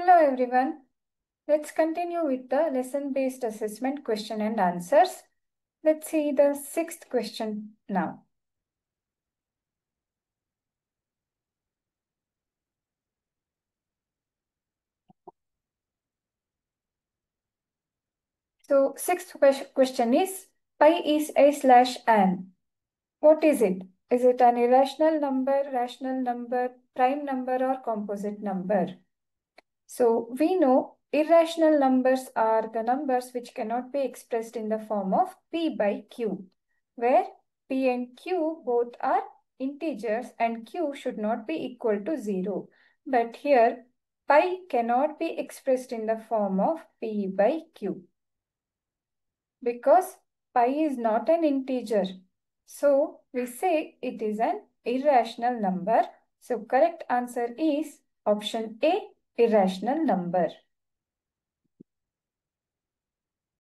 Hello everyone. Let's continue with the lesson-based assessment question and answers. Let's see the sixth question now. So sixth question is pi is a slash an. What is it? Is it an irrational number, rational number, prime number or composite number? So we know irrational numbers are the numbers which cannot be expressed in the form of p by q, where p and q both are integers and q should not be equal to 0. But here pi cannot be expressed in the form of p by q because pi is not an integer. So we say it is an irrational number. So correct answer is option A, irrational number.